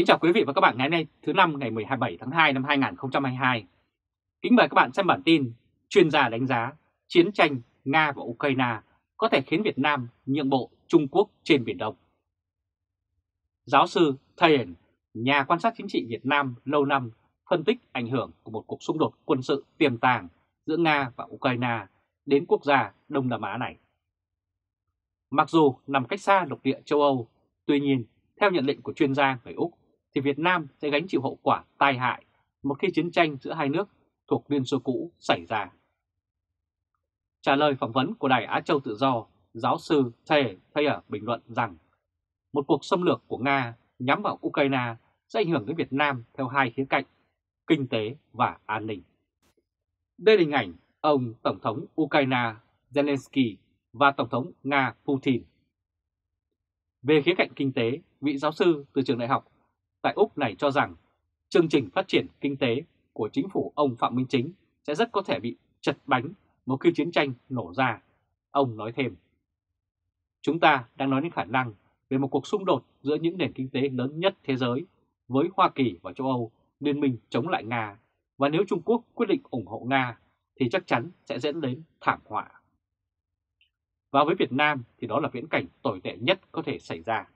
Kính chào quý vị và các bạn ngày nay thứ năm ngày 17 tháng 2 năm 2022. Kính mời các bạn xem bản tin chuyên gia đánh giá chiến tranh Nga và Ukraine có thể khiến Việt Nam nhượng bộ Trung Quốc trên Biển Đông. Giáo sư Thayen, nhà quan sát chính trị Việt Nam lâu năm, phân tích ảnh hưởng của một cuộc xung đột quân sự tiềm tàng giữa Nga và Ukraine đến quốc gia Đông Nam Á này. Mặc dù nằm cách xa lục địa châu Âu, tuy nhiên, theo nhận định của chuyên gia người Úc, thì Việt Nam sẽ gánh chịu hậu quả tai hại một khi chiến tranh giữa hai nước thuộc Liên Xô cũ xảy ra. Trả lời phỏng vấn của Đài Á Châu Tự Do, giáo sư Thề Thayer bình luận rằng một cuộc xâm lược của Nga nhắm vào Ukraine sẽ ảnh hưởng đến Việt Nam theo hai khía cạnh, kinh tế và an ninh. Đây là hình ảnh ông Tổng thống Ukraine Zelensky và Tổng thống Nga Putin. Về khía cạnh kinh tế, vị giáo sư từ trường đại học tại Úc này cho rằng chương trình phát triển kinh tế của chính phủ ông Phạm Minh Chính sẽ rất có thể bị chật bánh một khi chiến tranh nổ ra. Ông nói thêm, chúng ta đang nói đến khả năng về một cuộc xung đột giữa những nền kinh tế lớn nhất thế giới với Hoa Kỳ và châu Âu liên minh chống lại Nga và nếu Trung Quốc quyết định ủng hộ Nga thì chắc chắn sẽ dẫn đến thảm họa. Và với Việt Nam thì đó là viễn cảnh tồi tệ nhất có thể xảy ra.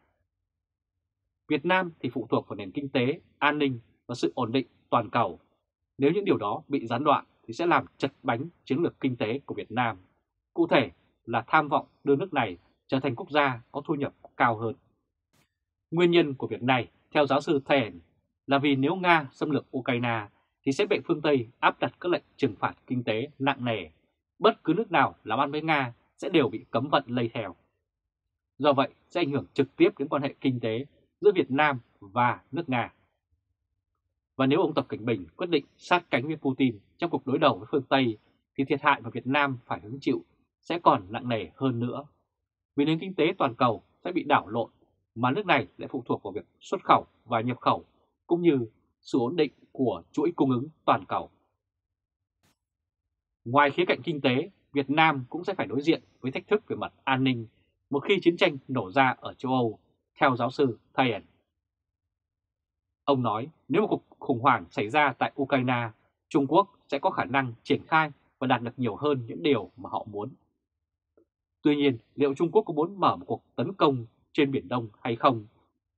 Việt Nam thì phụ thuộc vào nền kinh tế, an ninh và sự ổn định toàn cầu. Nếu những điều đó bị gián đoạn thì sẽ làm chật bánh chiến lược kinh tế của Việt Nam. Cụ thể là tham vọng đưa nước này trở thành quốc gia có thu nhập cao hơn. Nguyên nhân của việc này, theo giáo sư Thèn, là vì nếu Nga xâm lược Ukraine thì sẽ bị phương Tây áp đặt các lệnh trừng phạt kinh tế nặng nề. Bất cứ nước nào làm ăn với Nga sẽ đều bị cấm vận lây theo. Do vậy sẽ ảnh hưởng trực tiếp đến quan hệ kinh tế giữa Việt Nam và nước Nga. Và nếu ông Tập Cảnh Bình quyết định sát cánh với Putin trong cuộc đối đầu với phương Tây thì thiệt hại mà Việt Nam phải hứng chịu sẽ còn nặng nề hơn nữa. Vì nền kinh tế toàn cầu sẽ bị đảo lộn mà nước này lại phụ thuộc vào việc xuất khẩu và nhập khẩu cũng như sự ổn định của chuỗi cung ứng toàn cầu. Ngoài khía cạnh kinh tế, Việt Nam cũng sẽ phải đối diện với thách thức về mặt an ninh một khi chiến tranh nổ ra ở châu Âu, theo giáo sư Thayen. Ông nói nếu một cuộc khủng hoảng xảy ra tại Ukraine, Trung Quốc sẽ có khả năng triển khai và đạt được nhiều hơn những điều mà họ muốn. Tuy nhiên, liệu Trung Quốc có muốn mở một cuộc tấn công trên Biển Đông hay không?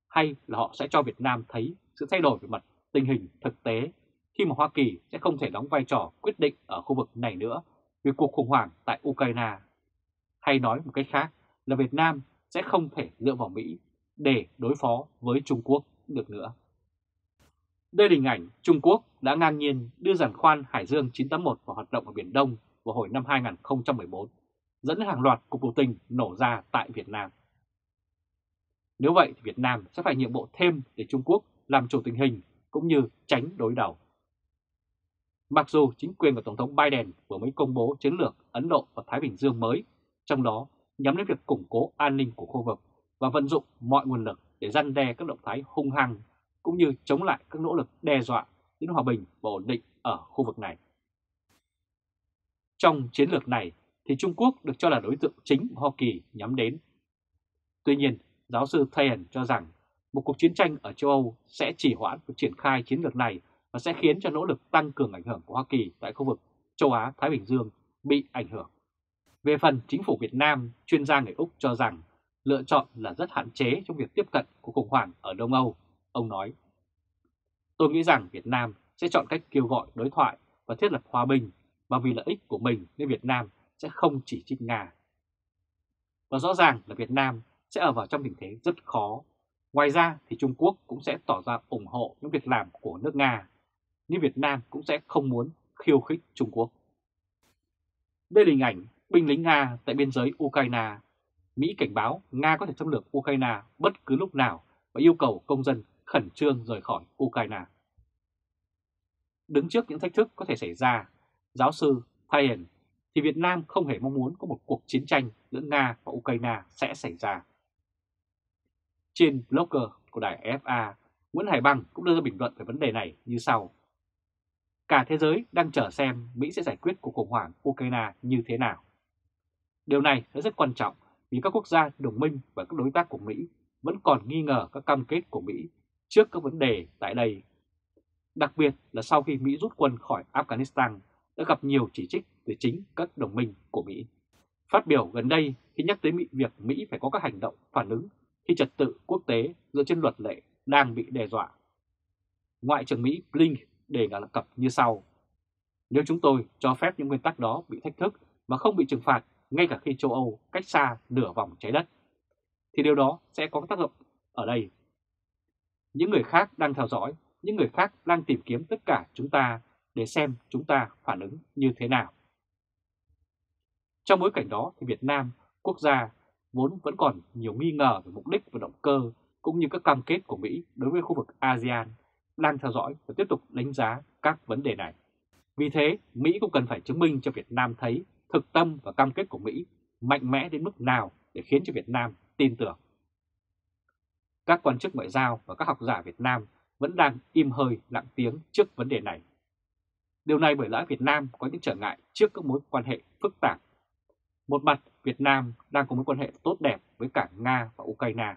Hay là họ sẽ cho Việt Nam thấy sự thay đổi về mặt tình hình thực tế khi mà Hoa Kỳ sẽ không thể đóng vai trò quyết định ở khu vực này nữa vì cuộc khủng hoảng tại Ukraine. Hay nói một cách khác là Việt Nam sẽ không thể dựa vào Mỹ để đối phó với Trung Quốc được nữa. Đây là hình ảnh Trung Quốc đã ngang nhiên đưa giàn khoan Hải Dương 981 vào hoạt động ở Biển Đông vào hồi năm 2014, dẫn đến hàng loạt cuộc biểu tình nổ ra tại Việt Nam. Nếu vậy thì Việt Nam sẽ phải nhiệm bộ thêm để Trung Quốc làm chủ tình hình cũng như tránh đối đầu. Mặc dù chính quyền của Tổng thống Biden vừa mới công bố chiến lược Ấn Độ và Thái Bình Dương mới, trong đó nhắm đến việc củng cố an ninh của khu vực và vận dụng mọi nguồn lực để răn đe các động thái hung hăng cũng như chống lại các nỗ lực đe dọa đến hòa bình và ổn định ở khu vực này. Trong chiến lược này thì Trung Quốc được cho là đối tượng chính của Hoa Kỳ nhắm đến. Tuy nhiên, giáo sư Thayen cho rằng một cuộc chiến tranh ở châu Âu sẽ chỉ hoãn việc triển khai chiến lược này và sẽ khiến cho nỗ lực tăng cường ảnh hưởng của Hoa Kỳ tại khu vực châu Á-Thái Bình Dương bị ảnh hưởng. Về phần chính phủ Việt Nam, chuyên gia người Úc cho rằng lựa chọn là rất hạn chế trong việc tiếp cận của khủng hoảng ở Đông Âu. Ông nói, tôi nghĩ rằng Việt Nam sẽ chọn cách kêu gọi đối thoại và thiết lập hòa bình và vì lợi ích của mình nên Việt Nam sẽ không chỉ trích Nga. Và rõ ràng là Việt Nam sẽ ở vào trong tình thế rất khó. Ngoài ra thì Trung Quốc cũng sẽ tỏ ra ủng hộ những việc làm của nước Nga, nhưng Việt Nam cũng sẽ không muốn khiêu khích Trung Quốc. Đây là hình ảnh binh lính Nga tại biên giới Ukraine. Mỹ cảnh báo Nga có thể xâm lược Ukraine bất cứ lúc nào và yêu cầu công dân khẩn trương rời khỏi Ukraine. Đứng trước những thách thức có thể xảy ra, giáo sư Thayen thì Việt Nam không hề mong muốn có một cuộc chiến tranh giữa Nga và Ukraine sẽ xảy ra. Trên blogger của đài FA, Nguyễn Hải Bằng cũng đưa ra bình luận về vấn đề này như sau. Cả thế giới đang chờ xem Mỹ sẽ giải quyết cuộc khủng hoảng Ukraine như thế nào. Điều này sẽ rất quan trọng vì các quốc gia đồng minh và các đối tác của Mỹ vẫn còn nghi ngờ các cam kết của Mỹ trước các vấn đề tại đây. Đặc biệt là sau khi Mỹ rút quân khỏi Afghanistan, đã gặp nhiều chỉ trích từ chính các đồng minh của Mỹ. Phát biểu gần đây khi nhắc tới việc Mỹ phải có các hành động phản ứng khi trật tự quốc tế dựa trên luật lệ đang bị đe dọa. Ngoại trưởng Mỹ Blink đề nghị cập như sau. Nếu chúng tôi cho phép những nguyên tắc đó bị thách thức mà không bị trừng phạt ngay cả khi châu Âu cách xa nửa vòng trái đất, thì điều đó sẽ có tác động ở đây. Những người khác đang theo dõi, những người khác đang tìm kiếm tất cả chúng ta để xem chúng ta phản ứng như thế nào. Trong bối cảnh đó thì Việt Nam, quốc gia vốn vẫn còn nhiều nghi ngờ về mục đích và động cơ cũng như các cam kết của Mỹ đối với khu vực ASEAN đang theo dõi và tiếp tục đánh giá các vấn đề này. Vì thế, Mỹ cũng cần phải chứng minh cho Việt Nam thấy thực tâm và cam kết của Mỹ mạnh mẽ đến mức nào để khiến cho Việt Nam tin tưởng. Các quan chức ngoại giao và các học giả Việt Nam vẫn đang im hơi lặng tiếng trước vấn đề này. Điều này bởi lẽ Việt Nam có những trở ngại trước các mối quan hệ phức tạp. Một mặt, Việt Nam đang có mối quan hệ tốt đẹp với cả Nga và Ukraine.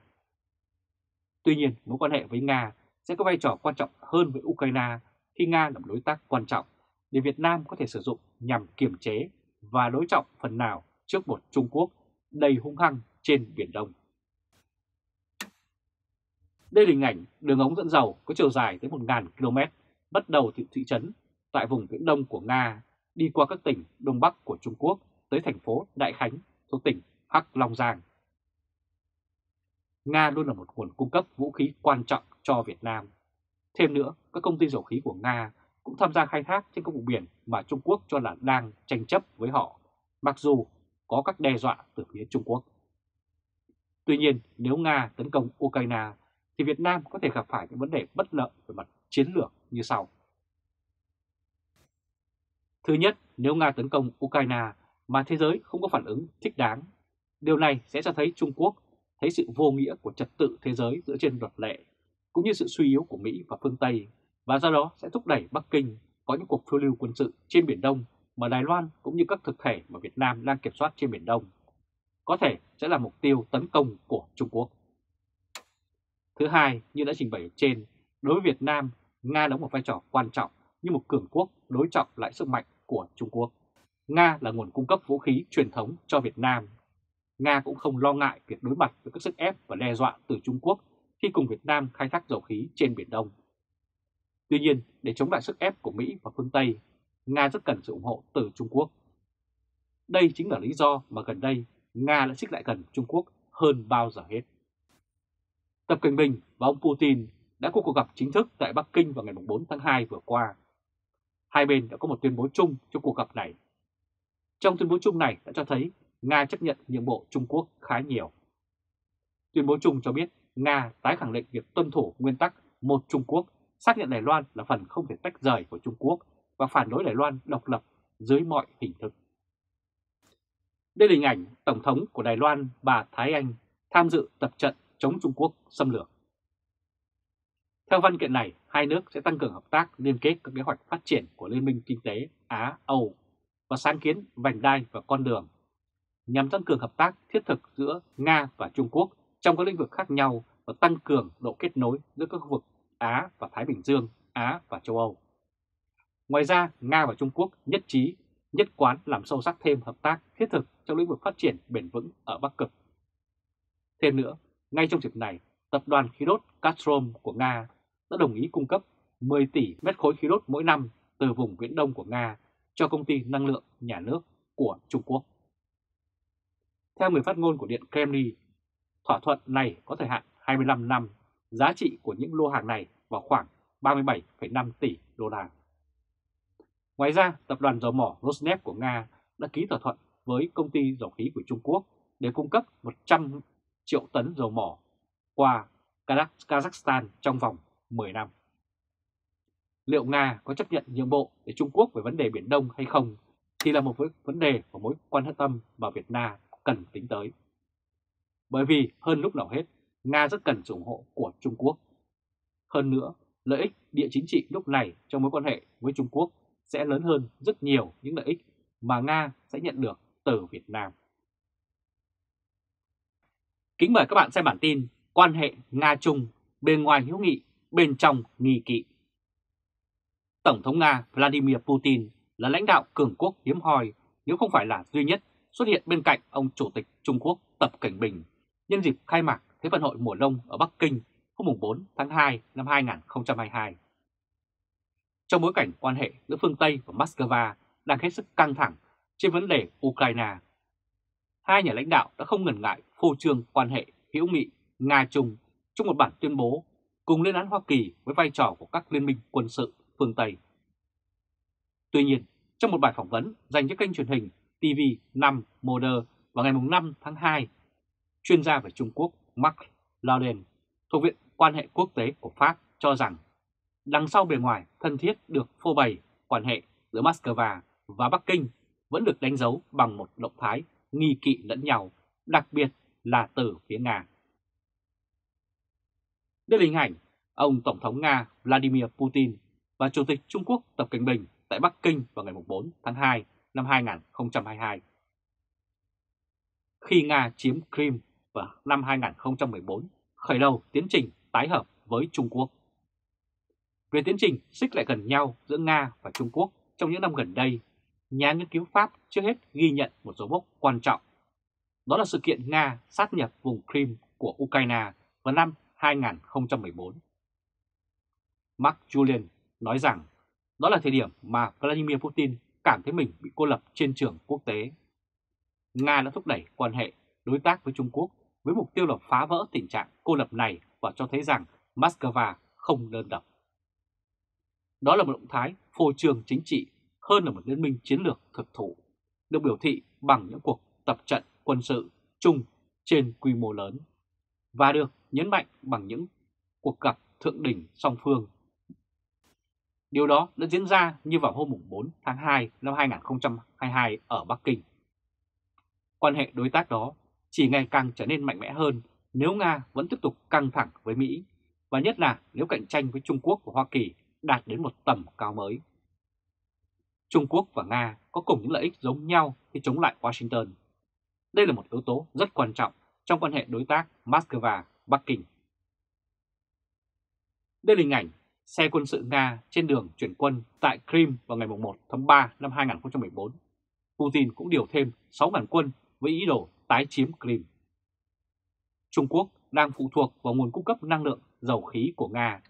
Tuy nhiên, mối quan hệ với Nga sẽ có vai trò quan trọng hơn với Ukraine khi Nga là một đối tác quan trọng để Việt Nam có thể sử dụng nhằm kiềm chế và đối trọng phần nào trước một Trung Quốc đầy hung hăng trên Biển Đông. Đây là hình ảnh đường ống dẫn dầu có chiều dài tới 1.000 km bắt đầu từ thị trấn tại vùng viễn đông của Nga đi qua các tỉnh Đông Bắc của Trung Quốc tới thành phố Đại Khánh thuộc tỉnh Hắc Long Giang. Nga luôn là một nguồn cung cấp vũ khí quan trọng cho Việt Nam. Thêm nữa, các công ty dầu khí của Nga cũng tham gia khai thác trên các vùng biển mà Trung Quốc cho là đang tranh chấp với họ, mặc dù có các đe dọa từ phía Trung Quốc. Tuy nhiên, nếu Nga tấn công Ukraine, thì Việt Nam có thể gặp phải những vấn đề bất lợi về mặt chiến lược như sau. Thứ nhất, nếu Nga tấn công Ukraine mà thế giới không có phản ứng thích đáng, điều này sẽ cho thấy Trung Quốc thấy sự vô nghĩa của trật tự thế giới dựa trên luật lệ, cũng như sự suy yếu của Mỹ và phương Tây, và do đó sẽ thúc đẩy Bắc Kinh có những cuộc phiêu lưu quân sự trên Biển Đông mà Đài Loan cũng như các thực thể mà Việt Nam đang kiểm soát trên Biển Đông, có thể sẽ là mục tiêu tấn công của Trung Quốc. Thứ hai, như đã trình bày trên, đối với Việt Nam, Nga đóng một vai trò quan trọng như một cường quốc đối trọng lại sức mạnh của Trung Quốc. Nga là nguồn cung cấp vũ khí truyền thống cho Việt Nam. Nga cũng không lo ngại việc đối mặt với các sức ép và đe dọa từ Trung Quốc khi cùng Việt Nam khai thác dầu khí trên Biển Đông. Tuy nhiên, để chống lại sức ép của Mỹ và phương Tây, Nga rất cần sự ủng hộ từ Trung Quốc. Đây chính là lý do mà gần đây Nga đã xích lại gần Trung Quốc hơn bao giờ hết. Tập Cận Bình và ông Putin đã có cuộc gặp chính thức tại Bắc Kinh vào ngày 4 tháng 2 vừa qua. Hai bên đã có một tuyên bố chung cho cuộc gặp này. Trong tuyên bố chung này đã cho thấy Nga chấp nhận nhiệm bộ Trung Quốc khá nhiều. Tuyên bố chung cho biết Nga tái khẳng định việc tuân thủ nguyên tắc một Trung Quốc, xác nhận Đài Loan là phần không thể tách rời của Trung Quốc và phản đối Đài Loan độc lập dưới mọi hình thức. Đây là hình ảnh Tổng thống của Đài Loan bà Thái Anh tham dự tập trận chống Trung Quốc xâm lược. Theo văn kiện này, hai nước sẽ tăng cường hợp tác liên kết các kế hoạch phát triển của Liên minh Kinh tế Á-Âu và sáng kiến vành đai và con đường nhằm tăng cường hợp tác thiết thực giữa Nga và Trung Quốc trong các lĩnh vực khác nhau và tăng cường độ kết nối giữa các khu vực Á và Thái Bình Dương, Á và châu Âu. Ngoài ra, Nga và Trung Quốc nhất trí, nhất quán làm sâu sắc thêm hợp tác thiết thực trong lĩnh vực phát triển bền vững ở Bắc Cực. Thêm nữa, ngay trong dịp này, tập đoàn khí đốt Gazprom của Nga đã đồng ý cung cấp 10 tỷ mét khối khí đốt mỗi năm từ vùng Viễn Đông của Nga cho công ty năng lượng nhà nước của Trung Quốc. Theo người phát ngôn của Điện Kremlin, thỏa thuận này có thời hạn 25 năm, giá trị của những lô hàng này vào khoảng 37,5 tỷ đô la. Ngoài ra, tập đoàn dầu mỏ Rosneft của Nga đã ký thỏa thuận với công ty dầu khí của Trung Quốc để cung cấp 100 triệu tấn dầu mỏ qua Kazakhstan trong vòng 10 năm. Liệu Nga có chấp nhận nhượng bộ để Trung Quốc về vấn đề Biển Đông hay không thì là một vấn đề và mối quan hệ tâm mà Việt Nam cần tính tới. Bởi vì hơn lúc nào hết, Nga rất cần sự ủng hộ của Trung Quốc. Hơn nữa, lợi ích địa chính trị lúc này trong mối quan hệ với Trung Quốc sẽ lớn hơn rất nhiều những lợi ích mà Nga sẽ nhận được từ Việt Nam. Kính mời các bạn xem bản tin Quan hệ Nga-Trung bên ngoài hữu nghị bên trong nghi kỵ. Tổng thống Nga Vladimir Putin là lãnh đạo cường quốc hiếm hoi nếu không phải là duy nhất xuất hiện bên cạnh ông Chủ tịch Trung Quốc Tập Cảnh Bình nhân dịp khai mạc Thế vận hội mùa đông ở Bắc Kinh hôm 4 tháng 2 năm 2022. Trong bối cảnh quan hệ giữa phương Tây và Moscow đang hết sức căng thẳng trên vấn đề Ukraine, hai nhà lãnh đạo đã không ngần ngại phô trương quan hệ hữu nghị Nga-Trung trong một bản tuyên bố cùng lên án Hoa Kỳ với vai trò của các liên minh quân sự phương Tây. Tuy nhiên, trong một bài phỏng vấn dành cho kênh truyền hình TV5 Moder vào ngày 5 tháng 2, chuyên gia về Trung Quốc Mark Lauden thuộc Viện Quan hệ Quốc tế của Pháp cho rằng đằng sau bề ngoài thân thiết được phô bày quan hệ giữa Moscow và Bắc Kinh vẫn được đánh dấu bằng một động thái nghi kỵ lẫn nhau, đặc biệt là từ phía Nga. Đây là hình ảnh ông Tổng thống Nga Vladimir Putin và Chủ tịch Trung Quốc Tập Cảnh Bình tại Bắc Kinh vào ngày 4 tháng 2 năm 2022. Khi Nga chiếm Crimea vào năm 2014, khởi đầu tiến trình tái hợp với Trung Quốc. Về tiến trình xích lại gần nhau giữa Nga và Trung Quốc trong những năm gần đây, nhà nghiên cứu Pháp trước hết ghi nhận một dấu mốc quan trọng. Đó là sự kiện Nga sát nhập vùng Crimea của Ukraine vào năm 2014. Mark Julian nói rằng đó là thời điểm mà Vladimir Putin cảm thấy mình bị cô lập trên trường quốc tế. Nga đã thúc đẩy quan hệ đối tác với Trung Quốc với mục tiêu là phá vỡ tình trạng cô lập này và cho thấy rằng Moscow không đơn độc. Đó là một động thái phô trương chính trị hơn là một liên minh chiến lược thực thụ, được biểu thị bằng những cuộc tập trận quân sự chung trên quy mô lớn và được nhấn mạnh bằng những cuộc gặp thượng đỉnh song phương. Điều đó đã diễn ra như vào hôm 4 tháng 2 năm 2022 ở Bắc Kinh. Quan hệ đối tác đó chỉ ngày càng trở nên mạnh mẽ hơn nếu Nga vẫn tiếp tục căng thẳng với Mỹ, và nhất là nếu cạnh tranh với Trung Quốc và Hoa Kỳ đạt đến một tầm cao mới. Trung Quốc và Nga có cùng những lợi ích giống nhau khi chống lại Washington. Đây là một yếu tố rất quan trọng trong quan hệ đối tác Moscow-Bắc Kinh. Đây là hình ảnh xe quân sự Nga trên đường chuyển quân tại Crimea vào ngày 1 tháng 3 năm 2014. Putin cũng điều thêm 6.000 quân với ý đồ tái chiếm Crimea. Trung Quốc đang phụ thuộc vào nguồn cung cấp năng lượng dầu khí của Nga.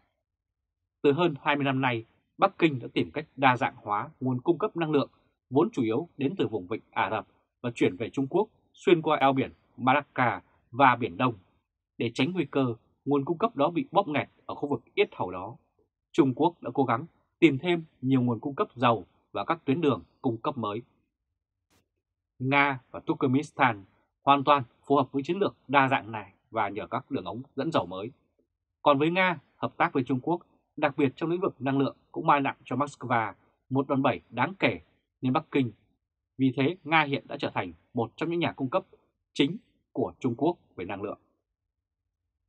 Từ hơn 20 năm nay, Bắc Kinh đã tìm cách đa dạng hóa nguồn cung cấp năng lượng vốn chủ yếu đến từ vùng vịnh Ả Rập và chuyển về Trung Quốc xuyên qua eo biển Malacca và Biển Đông để tránh nguy cơ nguồn cung cấp đó bị bóp nghẹt ở khu vực yết hầu đó. Trung Quốc đã cố gắng tìm thêm nhiều nguồn cung cấp dầu và các tuyến đường cung cấp mới. Nga và Turkmenistan hoàn toàn phù hợp với chiến lược đa dạng này và nhờ các đường ống dẫn dầu mới. Còn với Nga, hợp tác với Trung Quốc, đặc biệt trong lĩnh vực năng lượng cũng mang nặng cho Moscow một đòn bẩy đáng kể nên Bắc Kinh. Vì thế, Nga hiện đã trở thành một trong những nhà cung cấp chính của Trung Quốc về năng lượng.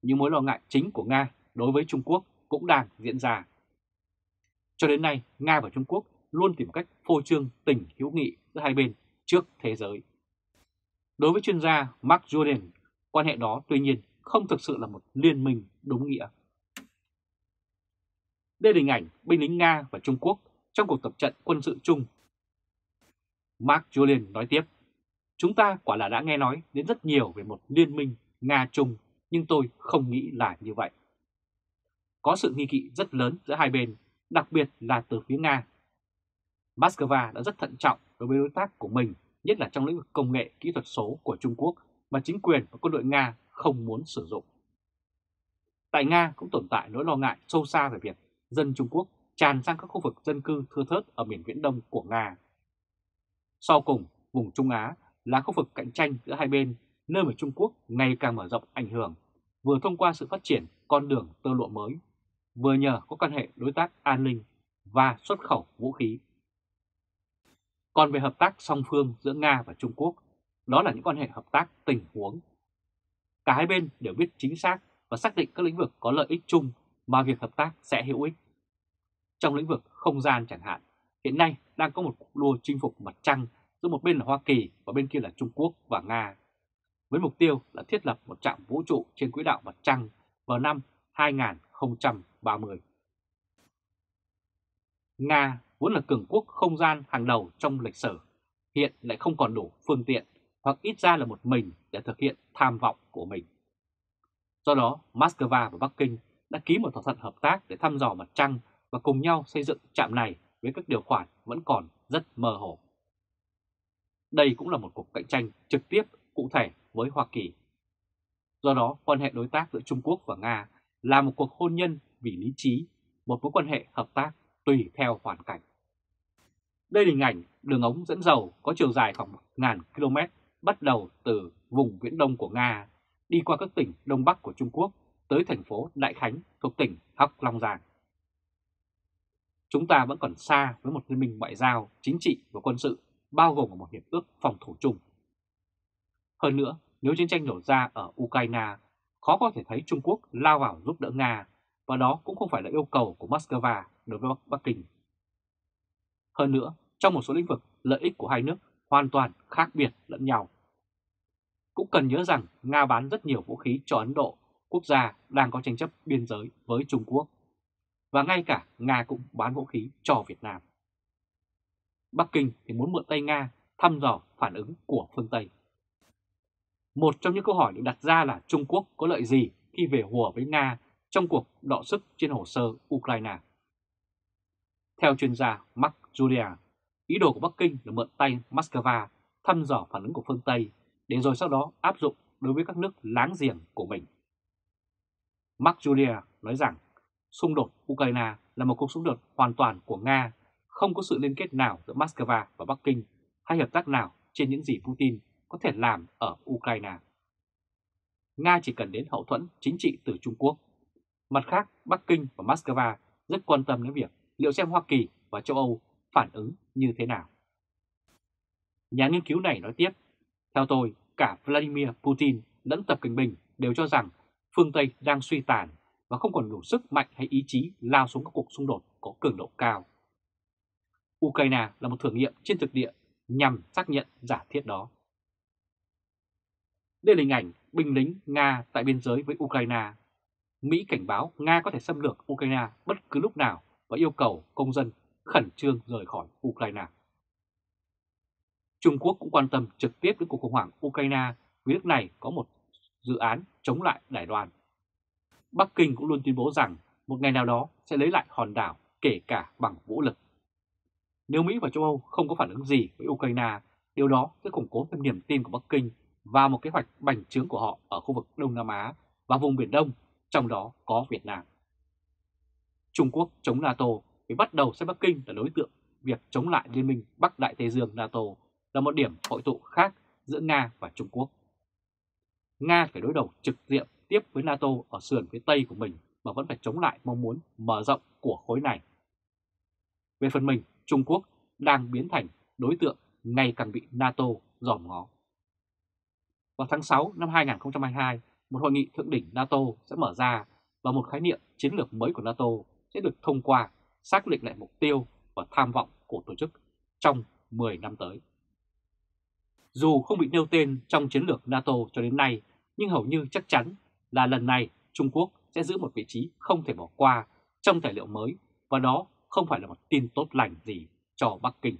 Những mối lo ngại chính của Nga đối với Trung Quốc cũng đang diễn ra. Cho đến nay, Nga và Trung Quốc luôn tìm cách phô trương tình hữu nghị giữa hai bên trước thế giới. Đối với chuyên gia Mark Jordan, quan hệ đó tuy nhiên không thực sự là một liên minh đúng nghĩa. Đây là hình ảnh binh lính Nga và Trung Quốc trong cuộc tập trận quân sự chung. Mark Julian nói tiếp, chúng ta quả là đã nghe nói đến rất nhiều về một liên minh Nga-Trung, nhưng tôi không nghĩ là như vậy. Có sự nghi kỵ rất lớn giữa hai bên, đặc biệt là từ phía Nga. Moscow đã rất thận trọng đối với đối tác của mình nhất là trong lĩnh vực công nghệ kỹ thuật số của Trung Quốc mà chính quyền và quân đội Nga không muốn sử dụng. Tại Nga cũng tồn tại nỗi lo ngại sâu xa về việc dân Trung Quốc tràn sang các khu vực dân cư thưa thớt ở miền Viễn Đông của Nga. Sau cùng, vùng Trung Á là khu vực cạnh tranh giữa hai bên, nơi mà Trung Quốc ngày càng mở rộng ảnh hưởng, vừa thông qua sự phát triển con đường tơ lụa mới, vừa nhờ có quan hệ đối tác an ninh và xuất khẩu vũ khí. Còn về hợp tác song phương giữa Nga và Trung Quốc, đó là những quan hệ hợp tác tình huống. Cả hai bên đều biết chính xác và xác định các lĩnh vực có lợi ích chung mà việc hợp tác sẽ hữu ích. Trong lĩnh vực không gian chẳng hạn, hiện nay đang có một cuộc đua chinh phục mặt trăng giữa một bên là Hoa Kỳ và bên kia là Trung Quốc và Nga, với mục tiêu là thiết lập một trạm vũ trụ trên quỹ đạo mặt trăng vào năm 2030. Nga vốn là cường quốc không gian hàng đầu trong lịch sử, hiện lại không còn đủ phương tiện hoặc ít ra là một mình để thực hiện tham vọng của mình. Do đó, Moscow và Bắc Kinh đã ký một thỏa thuận hợp tác để thăm dò mặt trăng và cùng nhau xây dựng trạm này với các điều khoản vẫn còn rất mơ hồ. Đây cũng là một cuộc cạnh tranh trực tiếp cụ thể với Hoa Kỳ. Do đó, quan hệ đối tác giữa Trung Quốc và Nga là một cuộc hôn nhân vì lý trí, một mối quan hệ hợp tác tùy theo hoàn cảnh. Đây là hình ảnh đường ống dẫn dầu có chiều dài khoảng 1.000 km bắt đầu từ vùng viễn đông của Nga, đi qua các tỉnh đông bắc của Trung Quốc tới thành phố Đại Khánh thuộc tỉnh Hắc Long Giang. Chúng ta vẫn còn xa với một liên minh ngoại giao, chính trị và quân sự bao gồm một hiệp ước phòng thủ chung. Hơn nữa, nếu chiến tranh nổ ra ở Ukraine, khó có thể thấy Trung Quốc lao vào giúp đỡ Nga, và đó cũng không phải là yêu cầu của Moscow đối với Bắc Kinh. Hơn nữa, trong một số lĩnh vực, lợi ích của hai nước hoàn toàn khác biệt lẫn nhau. Cũng cần nhớ rằng Nga bán rất nhiều vũ khí cho Ấn Độ, quốc gia đang có tranh chấp biên giới với Trung Quốc. Và ngay cả Nga cũng bán vũ khí cho Việt Nam. Bắc Kinh thì muốn mượn tay Nga thăm dò phản ứng của phương Tây. Một trong những câu hỏi được đặt ra là Trung Quốc có lợi gì khi về hùa với Nga trong cuộc đọ sức trên hồ sơ Ukraine. Theo chuyên gia Mark Julia, ý đồ của Bắc Kinh là mượn tay Moscow thăm dò phản ứng của phương Tây để rồi sau đó áp dụng đối với các nước láng giềng của mình. Mark Julia nói rằng xung đột Ukraine là một cuộc xung đột hoàn toàn của Nga, không có sự liên kết nào giữa Moscow và Bắc Kinh hay hợp tác nào trên những gì Putin có thể làm ở Ukraine. Nga chỉ cần đến hậu thuẫn chính trị từ Trung Quốc. Mặt khác, Bắc Kinh và Moscow rất quan tâm đến việc liệu xem Hoa Kỳ và châu Âu phản ứng như thế nào. Nhà nghiên cứu này nói tiếp, theo tôi, cả Vladimir Putin lẫn Tập Cận Bình đều cho rằng phương Tây đang suy tàn và không còn đủ sức mạnh hay ý chí lao xuống các cuộc xung đột có cường độ cao. Ukraine là một thử nghiệm trên thực địa nhằm xác nhận giả thiết đó. Đây là hình ảnh binh lính Nga tại biên giới với Ukraine. Mỹ cảnh báo Nga có thể xâm lược Ukraine bất cứ lúc nào và yêu cầu công dân khẩn trương rời khỏi Ukraine. Trung Quốc cũng quan tâm trực tiếp đến cuộc khủng hoảng Ukraine vì nước này có một dự án chống lại Đài Loan. Bắc Kinh cũng luôn tuyên bố rằng một ngày nào đó sẽ lấy lại hòn đảo kể cả bằng vũ lực. Nếu Mỹ và châu Âu không có phản ứng gì với Ukraine, điều đó sẽ củng cố thêm niềm tin của Bắc Kinh và một kế hoạch bành trướng của họ ở khu vực Đông Nam Á và vùng Biển Đông, trong đó có Việt Nam. Trung Quốc chống NATO vì bắt đầu xem Bắc Kinh là đối tượng việc chống lại Liên minh Bắc Đại Tây Dương NATO là một điểm hội tụ khác giữa Nga và Trung Quốc. Nga phải đối đầu trực diện tiếp với NATO ở sườn phía Tây của mình mà vẫn phải chống lại mong muốn mở rộng của khối này. Về phần mình, Trung Quốc đang biến thành đối tượng ngày càng bị NATO dòm ngó. Vào tháng 6 năm 2022, một hội nghị thượng đỉnh NATO sẽ mở ra và một khái niệm chiến lược mới của NATO sẽ được thông qua xác định lại mục tiêu và tham vọng của tổ chức trong 10 năm tới. Dù không bị nêu tên trong chiến lược NATO cho đến nay, nhưng hầu như chắc chắn là lần này Trung Quốc sẽ giữ một vị trí không thể bỏ qua trong tài liệu mới và đó không phải là một tin tốt lành gì cho Bắc Kinh.